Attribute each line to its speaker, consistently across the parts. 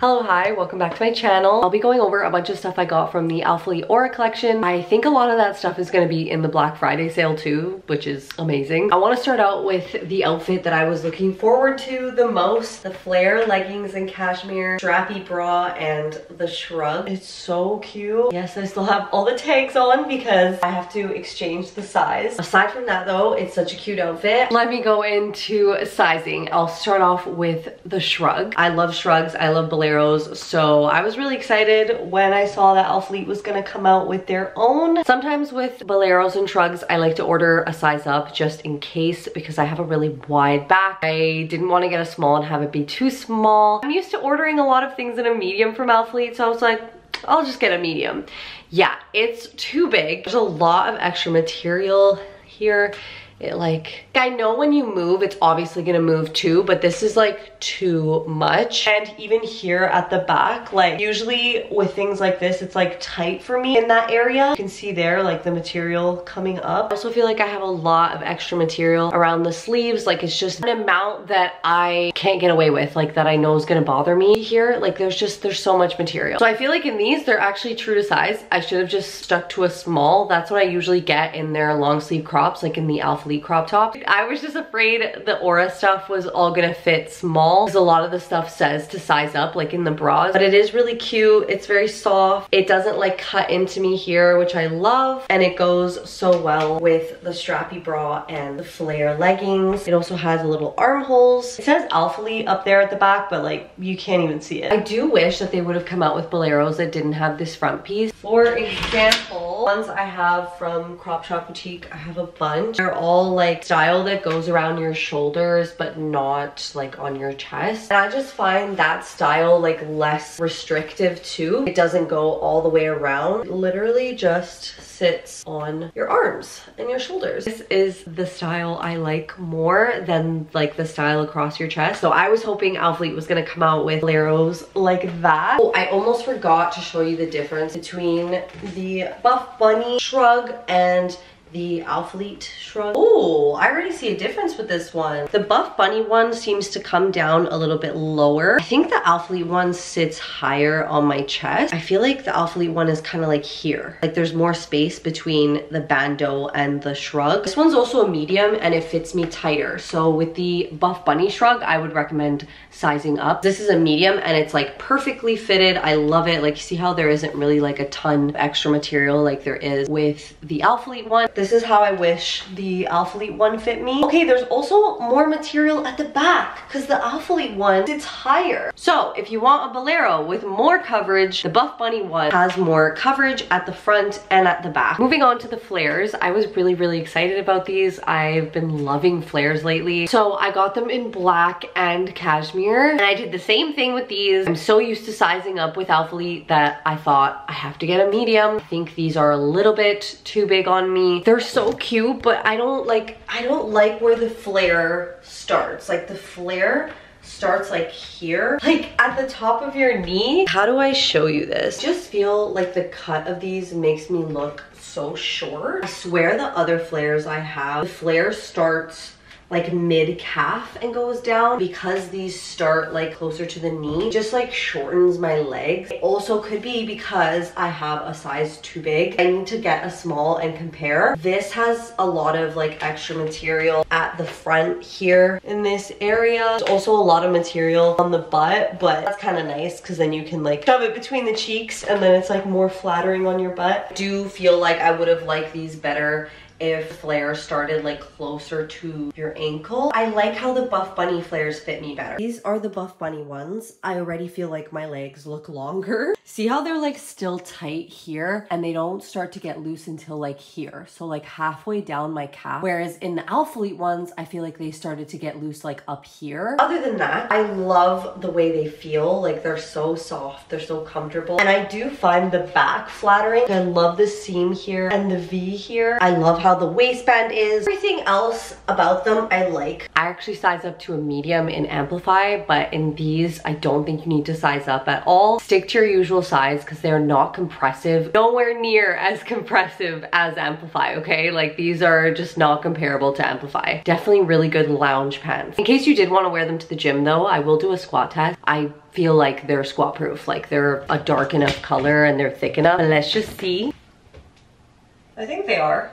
Speaker 1: Hello, hi, welcome back to my channel. I'll be going over a bunch of stuff I got from the Alphalete Aura collection. I think a lot of that stuff is gonna be in the Black Friday sale too, which is amazing. I wanna start out with the outfit that I was looking forward to the most. The flare leggings and cashmere, strappy bra, and the shrug. It's so cute. Yes, I still have all the tags on because I have to exchange the size. Aside from that though, it's such a cute outfit. Let me go into sizing. I'll start off with the shrug. I love shrugs, I love so I was really excited when I saw that Alphalete was gonna come out with their own. Sometimes with boleros and shrugs, I like to order a size up just in case because I have a really wide back. I didn't want to get a small and have it be too small. I'm used to ordering a lot of things in a medium from Alphalete, so I was like, I'll just get a medium. Yeah, it's too big. There's a lot of extra material here it like i know when you move it's obviously gonna move too but this is like too much. And even here at the back like usually with things like this it's like tight for me in that area. You can see there like the material coming up. I also feel like i have a lot of extra material around the sleeves. Like it's just an amount that i can't get away with like that i know is gonna bother me here. Like there's just there's so much material. So i feel like in these they're actually true to size. I should have just stuck to a small. That's what i usually get in their long sleeve crops like in the alpha crop top. I was just afraid the Aura stuff was all gonna fit small because a lot of the stuff says to size up like in the bras, but it is really cute. It's very soft. It doesn't like cut into me here, which I love. And it goes so well with the strappy bra and the flare leggings. It also has a little armholes. It says Alphalete up there at the back, but like you can't even see it. I do wish that they would have come out with boleros that didn't have this front piece. For example, ones I have from Crop Shop Boutique, I have a bunch. They're all like style that goes around your shoulders but not like on your chest. And I just find that style like less restrictive too. It doesn't go all the way around. It literally just sits on your arms and your shoulders. This is the style I like more than like the style across your chest. So I was hoping Alphalete was gonna come out with boleros like that. Oh, I almost forgot to show you the difference between the Buff Bunny shrug and the Alphalete shrug. Oh, I already see a difference with this one. The Buff Bunny one seems to come down a little bit lower. I think the Alphalete one sits higher on my chest. I feel like the Alphalete one is kind of like here. Like there's more space between the bandeau and the shrug. This one's also a medium and it fits me tighter. So with the Buff Bunny shrug, I would recommend sizing up. This is a medium and it's like perfectly fitted. I love it. Like see how there isn't really like a ton of extra material like there is with the Alphalete one. This is how I wish the Alphalete one fit me. Okay, there's also more material at the back because the Alphalete one it's higher. So if you want a bolero with more coverage, the Buff Bunny one has more coverage at the front and at the back. Moving on to the flares, I was really, really excited about these. I've been loving flares lately. So I got them in black and cashmere and I did the same thing with these. I'm so used to sizing up with Alphalete that I thought I have to get a medium. I think these are a little bit too big on me. They're so cute, but I don't like, I don't like where the flare starts. Like the flare starts like here, like at the top of your knee. How do I show you this? Just feel like the cut of these makes me look so short. I swear the other flares I have, the flare starts like mid calf and goes down. Because these start like closer to the knee just like shortens my legs it also could be because i have a size too big. I need to get a small and compare. This has a lot of like extra material at the front here in this area. There's also a lot of material on the butt but that's kind of nice because then you can like shove it between the cheeks and then it's like more flattering on your butt. I do feel like i would have liked these better if flare started like closer to your ankle. I like how the Buff Bunny flares fit me better. These are the Buff Bunny ones. I already feel like my legs look longer. See how they're like still tight here and they don't start to get loose until like here. So like halfway down my calf. Whereas in the Alphalete ones, I feel like they started to get loose like up here. Other than that, I love the way they feel. Like they're so soft, they're so comfortable. And I do find the back flattering. I love the seam here and the V here. I love how how the waistband is. Everything else about them I like. I actually size up to a medium in Amplify, but in these, I don't think you need to size up at all. Stick to your usual size because they're not compressive. Nowhere near as compressive as Amplify, okay? Like these are just not comparable to Amplify. Definitely really good lounge pants. In case you did want to wear them to the gym though, I will do a squat test. I feel like they're squat proof. Like they're a dark enough color and they're thick enough. And let's just see. I think they are.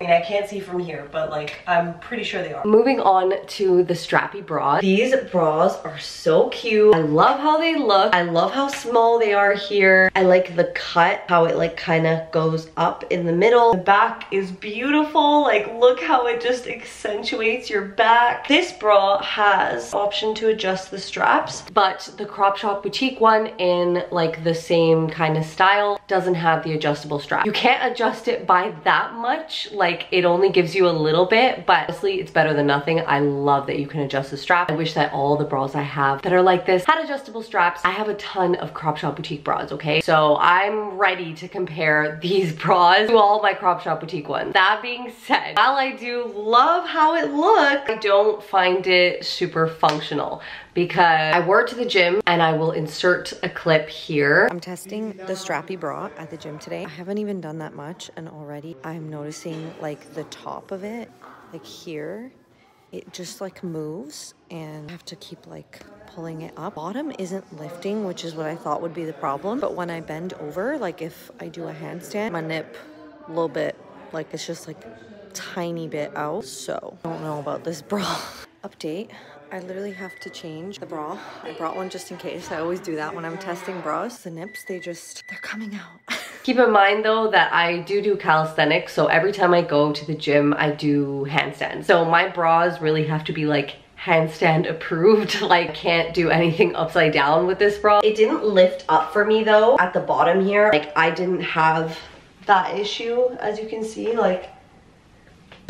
Speaker 1: I mean, I can't see from here, but like, I'm pretty sure they are. Moving on to the strappy bra. These bras are so cute. I love how they look. I love how small they are here. I like the cut, how it like kind of goes up in the middle. The back is beautiful. Like, look how it just accentuates your back. This bra has option to adjust the straps, but the Crop Shop Boutique one in like the same kind of style doesn't have the adjustable strap. You can't adjust it by that much much. Like it only gives you a little bit, but honestly, it's better than nothing. I love that you can adjust the strap. I wish that all the bras I have that are like this had adjustable straps. I have a ton of Crop Shop Boutique bras, okay? So I'm ready to compare these bras to all my Crop Shop Boutique ones. That being said, while I do love how it looks, I don't find it super functional because I wore it to the gym and I will insert a clip here.
Speaker 2: I'm testing the strappy bra at the gym today. I haven't even done that much and already I'm noticing like the top of it, like here, it just like moves and I have to keep like pulling it up. Bottom isn't lifting, which is what I thought would be the problem. But when I bend over, like if I do a handstand, my nip a little bit, like it's just like tiny bit out. So I don't know about this bra. Update, I literally have to change the bra. I brought one just in case. I always do that when I'm testing bras. The nips, they just, they're coming out.
Speaker 1: Keep in mind though that I do do calisthenics. So every time I go to the gym, I do handstands. So my bras really have to be like handstand approved. Like can't do anything upside down with this bra. It didn't lift up for me though at the bottom here. Like I didn't have that issue as you can see like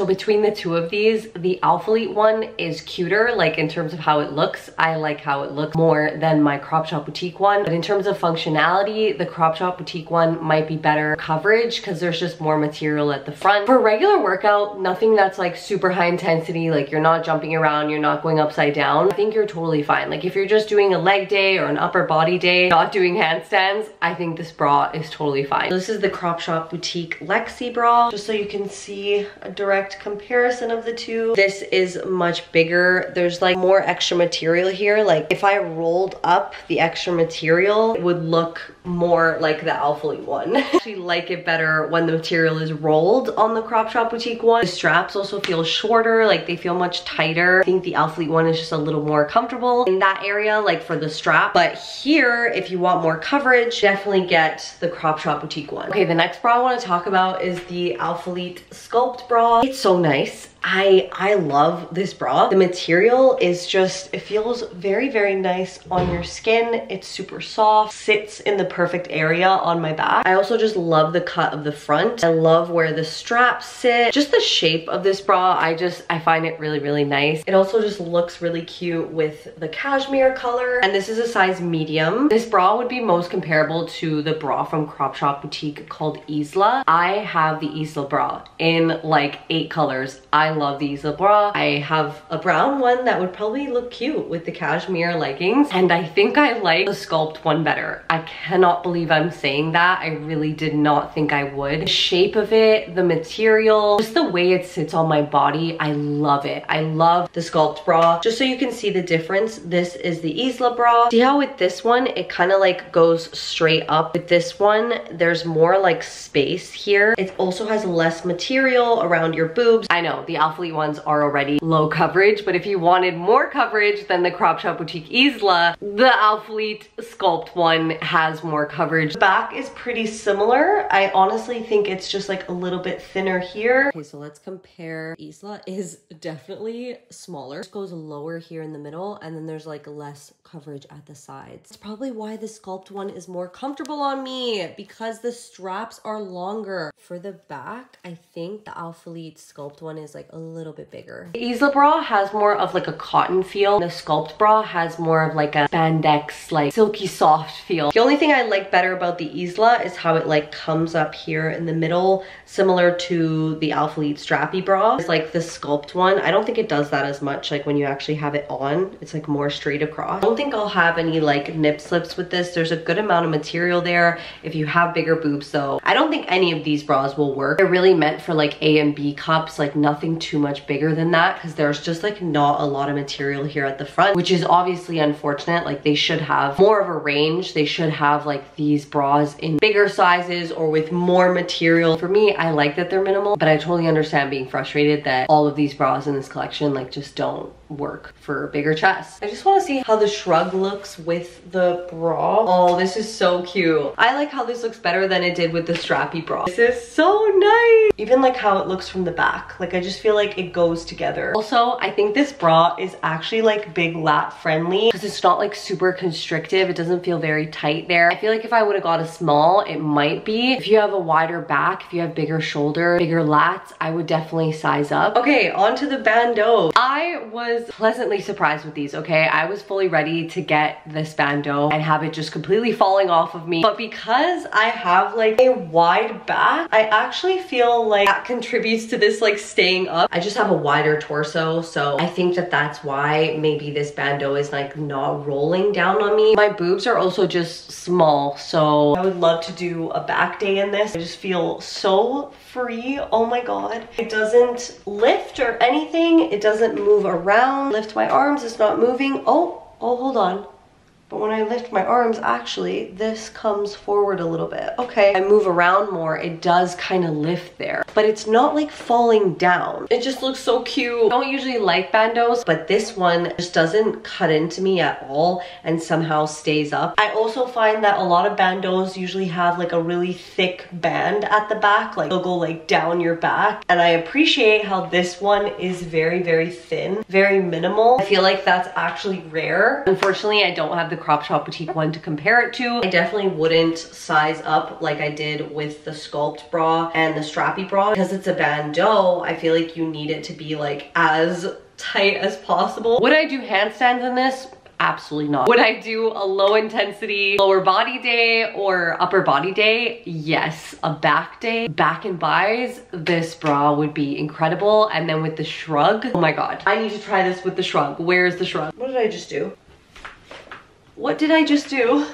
Speaker 1: so between the two of these, the Alphalete one is cuter, like in terms of how it looks. I like how it looks more than my Crop Shop Boutique one. But in terms of functionality, the Crop Shop Boutique one might be better coverage because there's just more material at the front. For regular workout, nothing that's like super high intensity, like you're not jumping around, you're not going upside down, I think you're totally fine. Like if you're just doing a leg day or an upper body day, not doing handstands, I think this bra is totally fine. So this is the Crop Shop Boutique Lexi bra, just so you can see a direct direct comparison of the two. This is much bigger. There's like more extra material here. Like if I rolled up the extra material, it would look more like the Alphalete one. I actually like it better when the material is rolled on the Crop Shop Boutique one. The straps also feel shorter, like they feel much tighter. I think the Alphalete one is just a little more comfortable in that area, like for the strap. But here, if you want more coverage, definitely get the Crop Shop Boutique one. Okay, the next bra I wanna talk about is the Alphalete Sculpt bra. It's so nice. I, I love this bra. The material is just, it feels very, very nice on your skin. It's super soft, sits in the perfect area on my back. I also just love the cut of the front. I love where the straps sit. Just the shape of this bra, I just, I find it really, really nice. It also just looks really cute with the cashmere color. And this is a size medium. This bra would be most comparable to the bra from Crop Shop Boutique called Isla. I have the Isla bra in like eight colors. I I love these bra. I have a brown one that would probably look cute with the cashmere leggings. And I think I like the sculpt one better. I cannot believe I'm saying that. I really did not think I would. The shape of it, the material, just the way it sits on my body, I love it. I love the sculpt bra. Just so you can see the difference, this is the Isla bra. See how with this one, it kind of like goes straight up. With this one, there's more like space here. It also has less material around your boobs. I know, the Alphalete ones are already low coverage, but if you wanted more coverage than the Crop Shop Boutique Isla, the Alphalete Sculpt one has more coverage. The back is pretty similar. I honestly think it's just like a little bit thinner here. Okay, so let's compare. Isla is definitely smaller. It goes lower here in the middle, and then there's like less coverage at the sides. It's probably why the Sculpt one is more comfortable on me because the straps are longer. For the back, I think the Alphalete Sculpt one is like a little bit bigger. The Isla bra has more of like a cotton feel. The Sculpt bra has more of like a spandex, like silky soft feel. The only thing I like better about the Isla is how it like comes up here in the middle, similar to the Alphalete strappy bra. It's like the Sculpt one. I don't think it does that as much like when you actually have it on. It's like more straight across. I don't think I'll have any like nip slips with this. There's a good amount of material there. If you have bigger boobs though, I don't think any of these bras will work. They're really meant for like A and B cups, like nothing too much bigger than that because there's just like not a lot of material here at the front, which is obviously unfortunate. Like they should have more of a range. They should have like these bras in bigger sizes or with more material. For me, I like that they're minimal, but I totally understand being frustrated that all of these bras in this collection like just don't work for bigger chests. I just want to see how the shrug looks with the bra. Oh, this is so cute. I like how this looks better than it did with the strappy bra. This is so nice. Even like how it looks from the back. Like I just feel like it goes together. Also, I think this bra is actually like big lat friendly because it's not like super constrictive. It doesn't feel very tight there. I feel like if I would have got a small, it might be. If you have a wider back, if you have bigger shoulder, bigger lats, I would definitely size up. Okay, on to the bandeau. I was pleasantly surprised with these, okay? I was fully ready to get this bandeau and have it just completely falling off of me. But because I have like a wide back, I actually feel like that contributes to this like staying up. I just have a wider torso, so I think that that's why maybe this bandeau is like not rolling down on me. My boobs are also just small, so I would love to do a back day in this. I just feel so free. Oh my god. It doesn't lift or anything. It doesn't move around. Lift my arms, it's not moving. Oh, oh, hold on. But when I lift my arms, actually, this comes forward a little bit. Okay, I move around more, it does kind of lift there. But it's not like falling down. It just looks so cute. I don't usually like bandeaus, but this one just doesn't cut into me at all and somehow stays up. I also find that a lot of bandeaus usually have like a really thick band at the back, like they'll go like down your back. And I appreciate how this one is very, very thin, very minimal. I feel like that's actually rare. Unfortunately, I don't have the Crop Shop Boutique one to compare it to. I definitely wouldn't size up like I did with the Sculpt bra and the Strappy bra. Because it's a bandeau, I feel like you need it to be like as tight as possible. Would I do handstands in this? Absolutely not. Would I do a low intensity lower body day or upper body day? Yes. A back day, back and bis, this bra would be incredible. And then with the shrug, oh my God. I need to try this with the shrug. Where's the shrug? What did I just do? What did I just do?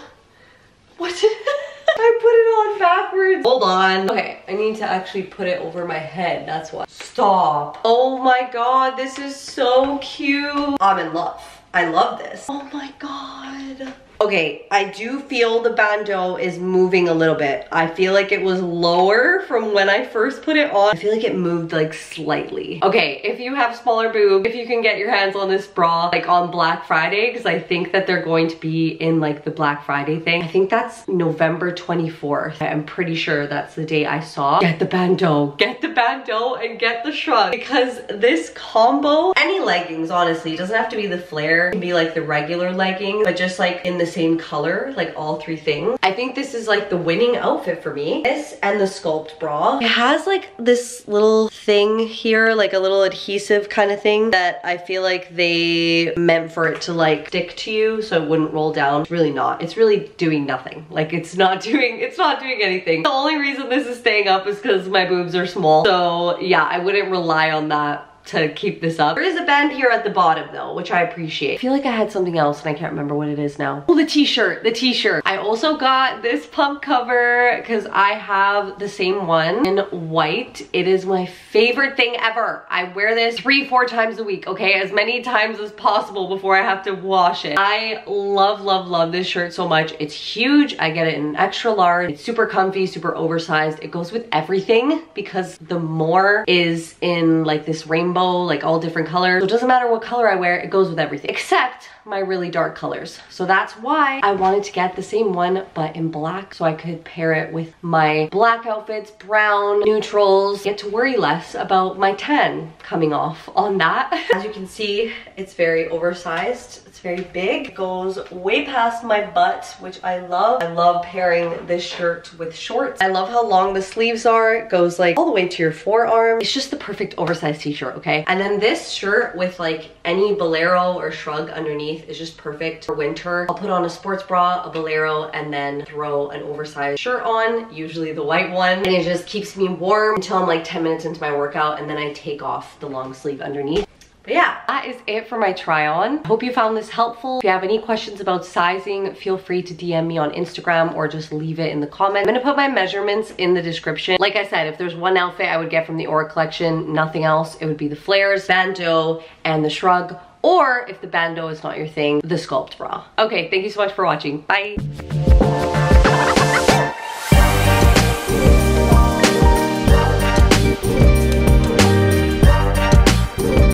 Speaker 1: What did I put it on backwards? Hold on. Okay, I need to actually put it over my head. That's why. Stop. Oh my god, this is so cute. I'm in love. I love this. Oh my god. Okay, I do feel the bandeau is moving a little bit. I feel like it was lower from when I first put it on. I feel like it moved like slightly. Okay, if you have smaller boobs, if you can get your hands on this bra like on Black Friday, because I think that they're going to be in like the Black Friday thing. I think that's November 24th. I'm pretty sure that's the day I saw. Get the bandeau, get the bandeau and get the shrug because this combo, any leggings honestly, doesn't have to be the flare, it can be like the regular leggings, but just like in the the same color, like all three things. I think this is like the winning outfit for me. This and the Sculpt bra. It has like this little thing here, like a little adhesive kind of thing that I feel like they meant for it to like stick to you so it wouldn't roll down. It's really not. It's really doing nothing. Like it's not doing, it's not doing anything. The only reason this is staying up is because my boobs are small. So yeah, I wouldn't rely on that to keep this up. There is a band here at the bottom though, which I appreciate. I feel like I had something else and I can't remember what it is now. Oh, the t-shirt, the t-shirt. I also got this pump cover because I have the same one in white. It is my favorite thing ever. I wear this three, four times a week, okay? As many times as possible before I have to wash it. I love, love, love this shirt so much. It's huge. I get it in extra large. It's super comfy, super oversized. It goes with everything because the more is in like this rainbow like all different colors. So it doesn't matter what color I wear, it goes with everything. Except my really dark colors. So that's why I wanted to get the same one, but in black, so I could pair it with my black outfits, brown, neutrals, get to worry less about my tan coming off on that. As you can see, it's very oversized. It's very big. It goes way past my butt, which I love. I love pairing this shirt with shorts. I love how long the sleeves are. It goes like all the way to your forearm. It's just the perfect oversized t-shirt, okay? Okay? And then this shirt with like any bolero or shrug underneath is just perfect for winter. I'll put on a sports bra, a bolero, and then throw an oversized shirt on, usually the white one. And it just keeps me warm until I'm like 10 minutes into my workout and then I take off the long sleeve underneath. But yeah, that is it for my try on. Hope you found this helpful. If you have any questions about sizing, feel free to DM me on Instagram or just leave it in the comments. I'm gonna put my measurements in the description. Like I said, if there's one outfit I would get from the Aura collection, nothing else, it would be the flares, bandeau, and the shrug. Or if the bandeau is not your thing, the sculpt bra. Okay, thank you so much for watching. Bye.